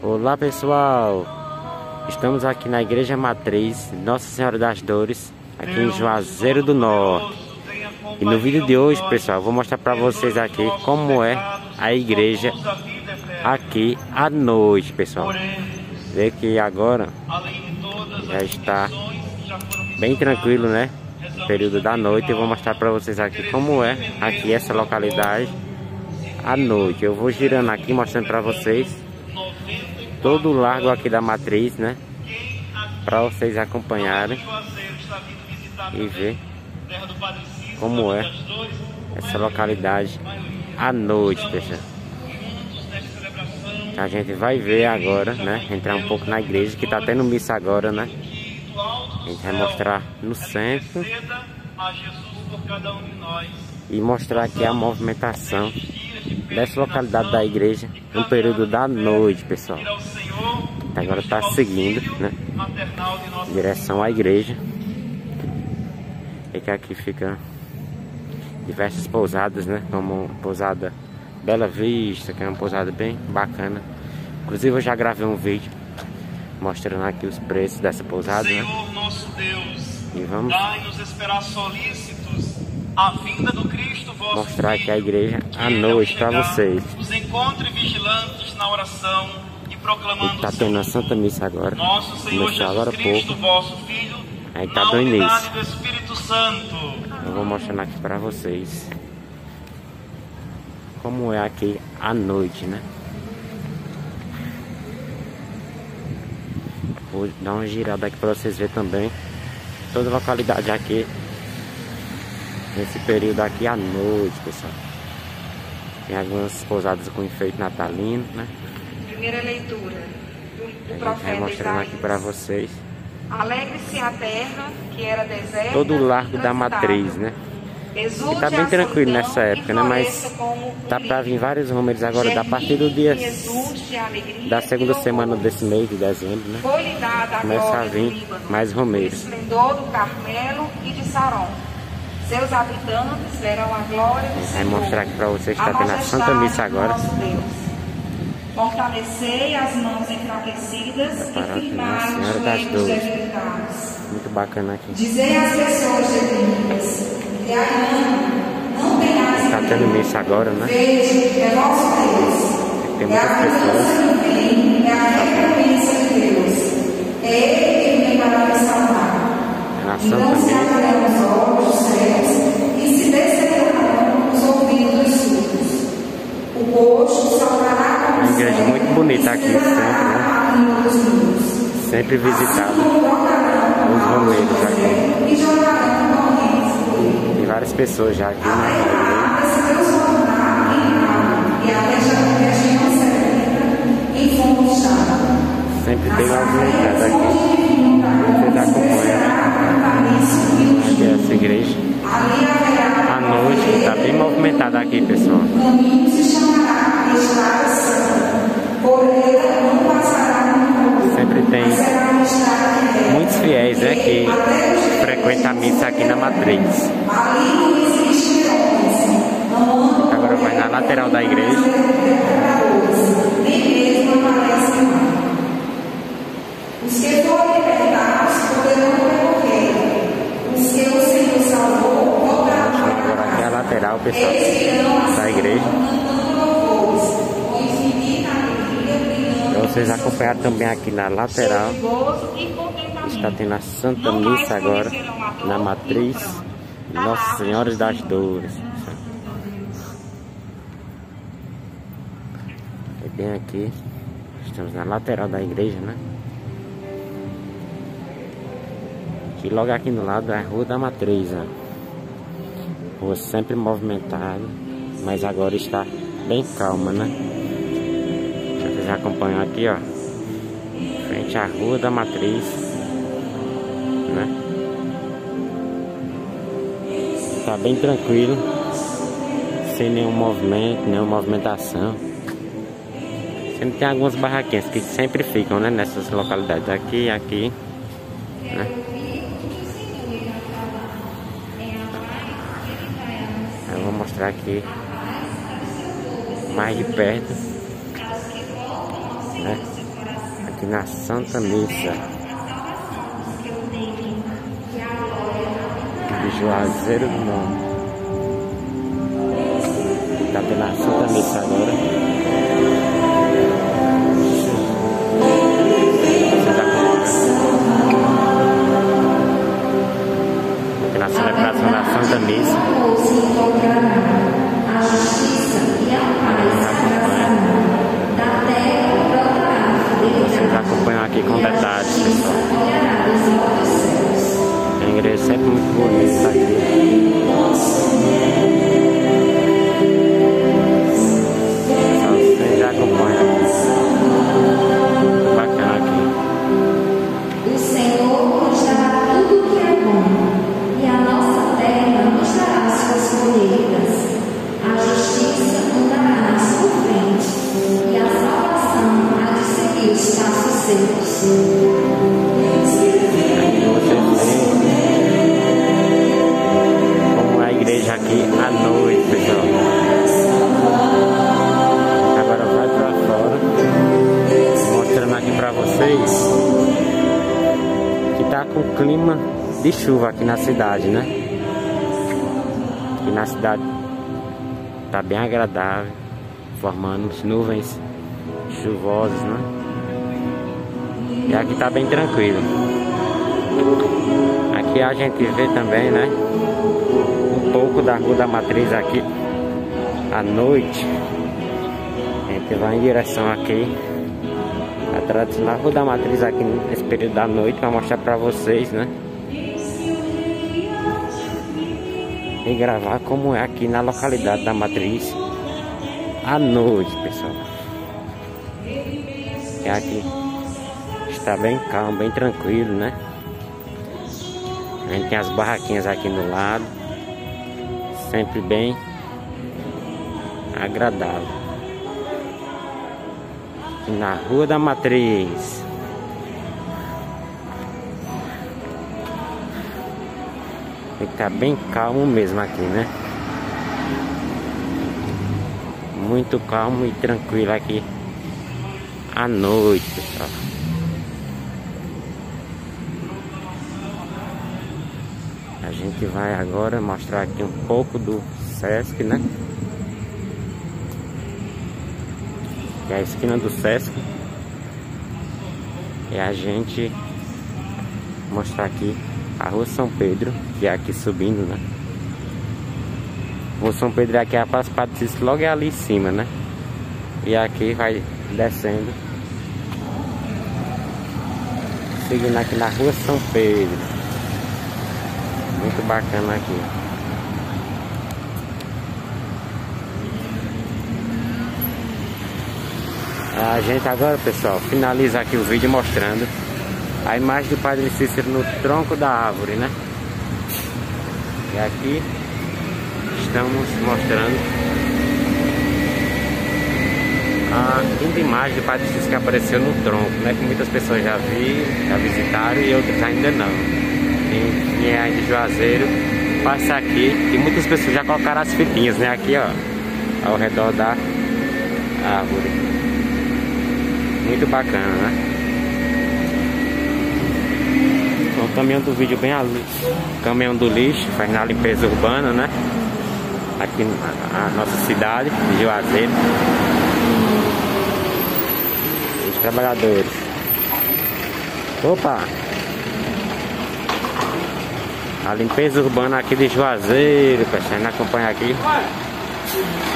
Olá pessoal, estamos aqui na Igreja Matriz Nossa Senhora das Dores, aqui em Juazeiro do Norte. E no vídeo de hoje, pessoal, vou mostrar para vocês aqui como é a igreja aqui à noite, pessoal. Vê que agora já está bem tranquilo, né? Período da noite. Eu vou mostrar para vocês aqui como é aqui essa localidade à noite. Eu vou girando aqui mostrando para vocês todo o largo aqui da matriz, né? Para vocês acompanharem e ver como é essa localidade à noite, pessoal. A gente vai ver agora, né? Entrar um pouco na igreja que tá tendo missa agora, né? A gente vai mostrar no centro e mostrar aqui a movimentação dessa localidade da igreja no período da noite, pessoal. Agora está seguindo, né? Em direção à igreja. E que aqui fica diversas pousadas, né? Como pousada Bela Vista, que é uma pousada bem bacana. Inclusive eu já gravei um vídeo mostrando aqui os preços dessa pousada, né? Senhor nosso Deus, E vamos dai-nos esperar solícitos a vinda do mostrar aqui a igreja à noite para vocês. Nos encontre vigilantes na oração e proclamando Tá tendo a Santa Missa agora. nosso Senhor Começou Jesus agora Cristo, pouco. vosso Filho, Aí tá na do unidade início. do Espírito Santo. Eu vou mostrando aqui para vocês como é aqui à noite, né? Vou dar uma girada aqui para vocês verem também toda a localidade aqui nesse período aqui à noite, pessoal. Tem algumas pousadas com enfeite natalino, né? Primeira leitura do, do vai profeta mostrando aqui para vocês Alegre-se a terra que era deserta. todo o largo da matriz, né? Exulte E tá bem tranquilo nessa época, né? Mas tá o pra vir vários números agora, da partir do dia da segunda semana desse mês de dezembro, né? Começa a vir mais. O esplendor do Carmelo e de Saron. Seus habitantes verão a glória do Vai Senhor. mostrar aqui pra vocês que a tá tendo a Santa Missa agora. Nosso. Fortalecei as mãos enfraquecidas Preparado e Nossa firmai os joelhos debilitados. Muito bacana aqui. Dizei às pessoas deprimidas, que ainda não tenhais Tá tendo missa agora, né? Veja, é vosso Deus. Tem É muitas a pessoas. é a recompensa de Deus. É Ele que vem para me salvar. Na Então abrirão os olhos e se descerrarão os ouvidos dos surdos. O coxo saltará como Uma igreja muito bonita aqui, se sempre, né? Sempre visitada. Brotarão Os romeiros aqui. e. Tem várias pessoas já aqui, né? se transformar em mar À noite, tá bem movimentada aqui, pessoal. Sempre tem muitos fiéis, né? Que frequentam a missa aqui na matriz. Agora vai na lateral da igreja. Lateral, pessoal, da igreja. Pra vocês acompanharem também aqui na lateral. Está tendo a Santa Missa agora na matriz Nossa Senhora das Dores. É bem aqui. Estamos na lateral da igreja, né? E logo aqui no lado é a Rua da Matriz, ó. Rua sempre movimentada, mas agora está bem calma, né? Vocês acompanham aqui, ó. Frente à Rua da Matriz, né? Tá bem tranquilo, sem nenhum movimento, nenhuma movimentação. Sempre tem algumas barraquinhas que sempre ficam, né? Nessas localidades, aqui aqui, né? Mostrar aqui mais de perto, né? aqui na Santa Missa de Juazeiro do Norte. Tá pela Santa Missa agora. Aqui na celebração da Santa Missa. A justiça a paz vocês acompanham aqui com detalhes, pessoal. A igreja é sempre muito bonita aqui. Como a igreja aqui à noite, pessoal. Agora vai pra fora. Mostrando aqui pra vocês que tá com clima de chuva aqui na cidade, né? Aqui na cidade tá bem agradável, formando nuvens chuvosas, né? E aqui tá bem tranquilo. Aqui a gente vê também, né? Um pouco da Rua da Matriz aqui à noite. A gente vai em direção aqui. A tradicional Rua da Matriz aqui nesse período da noite para mostrar para vocês, né? E gravar como é aqui na localidade da Matriz à noite, pessoal. É aqui está bem calmo, bem tranquilo, né? A gente tem as barraquinhas aqui no lado, sempre bem agradável. Na Rua da Matriz. Fica bem calmo mesmo aqui, né? Muito calmo e tranquilo aqui à noite, pessoal. A gente vai agora mostrar aqui um pouco do Sesc, né? Que é a esquina do Sesc. E a gente mostrar aqui a Rua São Pedro, que é aqui subindo, né? Rua São Pedro é aqui é a Praça Patrícia, logo é ali em cima, né? E aqui vai descendo. Seguindo aqui na Rua São Pedro. Muito bacana aqui. A gente agora, pessoal, finaliza aqui o vídeo mostrando a imagem do Padre Cícero no tronco da árvore, né? E aqui estamos mostrando a linda imagem do Padre Cícero que apareceu no tronco, né? Que muitas pessoas já viram, já visitaram e outras ainda não quem aí de Juazeiro, passa aqui e muitas pessoas já colocaram as fitinhas, né? Aqui, ó, ao redor da árvore. Muito bacana, né? O caminhão do vídeo bem ali. Caminhão do lixo, faz na limpeza urbana, né? Aqui na nossa cidade, de Juazeiro. Os trabalhadores. Opa! A limpeza urbana aqui de Juazeiro, pessoal. A gente acompanha aqui.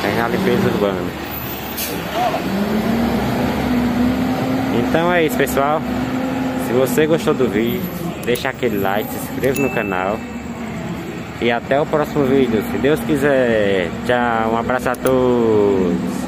Tem a limpeza urbana. Então é isso, pessoal. Se você gostou do vídeo, deixa aquele like, se inscreva no canal. E até o próximo vídeo, se Deus quiser. Tchau, um abraço a todos.